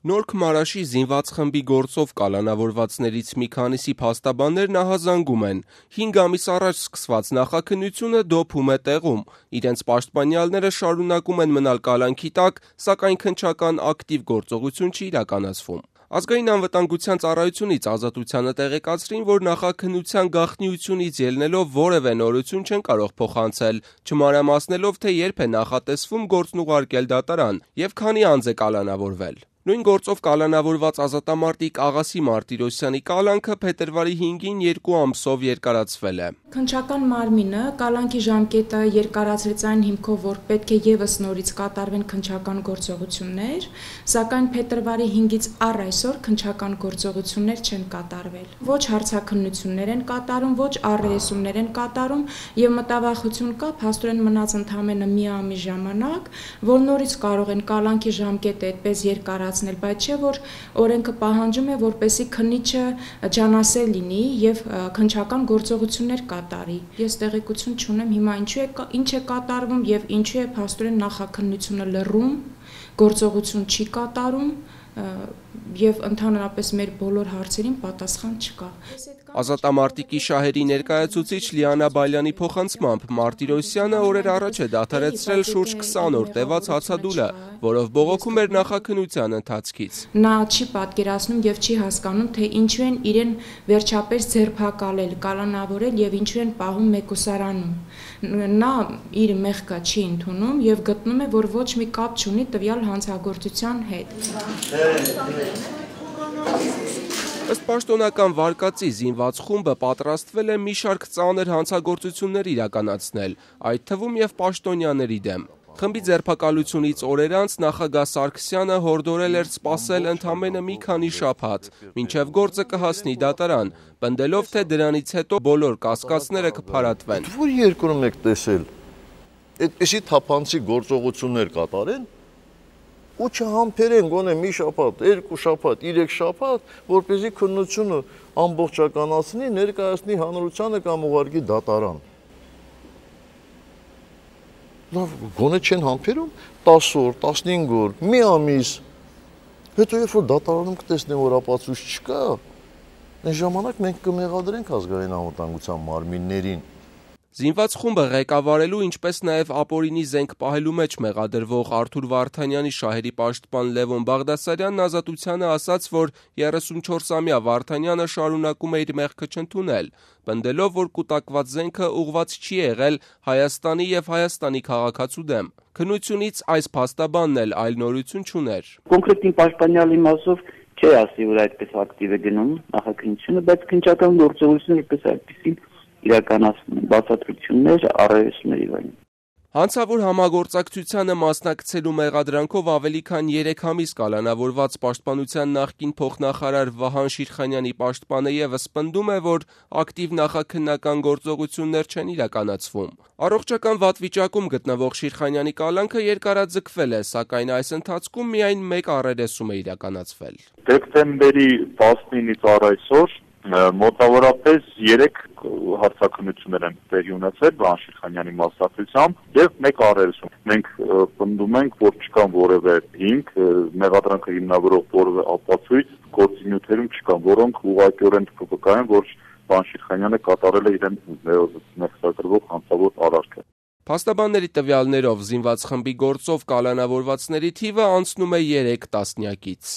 Նոր Քմարաշի զինված խմբի գործով կալանավորվածներից մի քանիսի փաստաբաններն ահազանգում են՝ 5 ամիս առաջ սկսված նախաքննությունը դոփում է տեղում, իրենց պաշտպանյալները շարունակում են մնալ կալանքի տակ, սակայն քննչական ակտիվ գործողություն չի իրականացվում։ Ազգային անվտանգության ծառայությունից Ազատությանը տեղեկացրին, որ նախաքննության գաղտնիությունից ելնելով որևէ նորություն չեն կարող փոխանցել, չմանրամասնելով, թե երբ է նախատեսվում գործն ուղարկել դատարան եւ քանի անձ է կալանավորվել։ Նույն գործով կալանավորված ազատամարտիկ Աղասի Մարտիրոսյանի կալանքը փետրվարի 5-ին երկու ամսով երկարացվել է։ Քնչական մարմինը կալանքի ժամկետը երկարացրեց այն հիմքով, որ պետք է եւս նորից կատարվեն քնչական գործողություններ, սակայն փետրվարի 5-ից առ այսօր քնչական գործողություններ չեն կատարվել։ Ոչ հարցաքննություններ են կատարում, ոչ առերեսումներ են կատարում եւ մտավախություն կա փաստորեն մնաց ընդամենը մի ամի ժամանակ, որ նորից կարող են կալանքի ժամկետը այդպես երկարացնել, բայց չէ որ օրենքը պահանջում է, որպեսի քննիչը ջանասեր լինի եւ քնչական գործողություններ կատարի։ Ես տեղեկություն չունեմ հիմա ինչու է ինչ է կատարվում եւ ինչու է փաստորեն նախաքննությունը լռում, գործողություն չի կատարում եւ ընդհանրապես մեր բոլոր հարցերին պատասխան չկա։ Ազատամարտիկի շահերի ներկայացուցիչ Լիանա Բալյանի փոխանցմամբ Մարտիրոսյանը օրեր առաջ է դադարեցրել շուրջ 20 օր տևած հացադուլը, որով բողոքում էր նախաքննության ընթացքից։ Նա չի պատկերացնում եւ չի հասկանում, թե ինչու են իրեն վերջապես ձերբակալել, կալանավորել եւ ինչու են պահում մեկուսարանում։ Նա իր մեղքը չի ընդունում եւ գտնում է, որ ոչ մի կապ չունի տվյալ հանցագործության հետ։ Ըստ պաշտոնական վարկածի զինված խումբը պատրաստվել է մի շարք ծանր հանցագործություններ իրականացնել, այդ թվում եւ պաշտոնյաների դեմ։ Խմբի ձերբակալությունից օրեր անց նախագահ Սարգսյանը հորդորել էր սպասել ընդամենը մի քանի շաբաթ, մինչև գործը կհասնի դատարան, պնդելով, թե դրանից հետո բոլոր կասկածները կփարատվեն։ Որ երկրում եք տեսել, այդպիսի թափանցի գործողություններ կատարեն, ու չհամբերեն գոնե մի շաբաթ, երկու շաբաթ, երեք շաբաթ, որպեսզի քննությունը ամբողջականացնի, ներկայացնի հանրությանը կամ ուղարկի դատարան։ Լավ, գոնե չեն համբերում 10 օր, 15 օր, մի ամիս։ Հետո երբ որ դատարանում կտեսնեն, որ ապացույց չկա, այն ժամանակ մենք կմեղադրենք ազգային անվտանգության մարմիններին Զինված խումբը ղեկավարելու, ինչպես նաև ապօրինի զենք պահելու մեջ մեղադրվող Արթուր Վարդանյանի շահերի պաշտպան Լևոն Բաղդասարյանն Ազատությանը ասաց, որ 34-ամյա Վարդանյանը շարունակում է իր մեղքը չընդունել, պնդելով, որ կուտակված զենքը ուղված չի եղել Հայաստանի եւ Հայաստանի քաղաքացու դեմ։ Քննությունից այս փաստաբանն էլ այլ նորություն չուներ։ Կոնկրետ պաշտպանյալի մասով չէ ասի, որ այդպես ակտիվ է գնում նախաքննությունը, բայց քննչական գործողությունը այդպես այդպեսին իրականացնում բացատրություններ, առերեսումներ եւ այլն։ Հանցավոր համագործակցությանը մասնակցելու մեղադրանքով ավելի քան 3 ամիս կալանավորված Պաշտպանության նախկին փոխնախարար Վահան Շիրխանյանի պաշտպանը եւս պնդում է, որ ակտիվ նախաքննական գործողություններ չեն իրականացվում։ Առողջական վատ վիճակում գտնվող Շիրխանյանի կալանքը երկարաձգվել է, սակայն այս ընթացքում միայն մեկ առերեսում է իրականացվել։ Դեկտեմբերի 19-ից առ այսօր մոտավորապես 3 հարցակնություններ են տեղի ունեցել Բանշիխանյանի մասնակցությամբ եւ մեկ առերեսում։ Մենք պնդում ենք, որ չկան որևէ հիմք, մեղադրանքը հիմնավորող որևէ ապացույց գործինյութերում չկան, որոնք ուղղակիորեն կվկայեն, որ Բանշիխանյանը կատարել է իրեն ներկայացրող հանցավոր արարքը։ Փաստաբանների տվյալներով զինված խմբի գործով կալանավորվածների թիվը անցնում է 3 տասնյակից։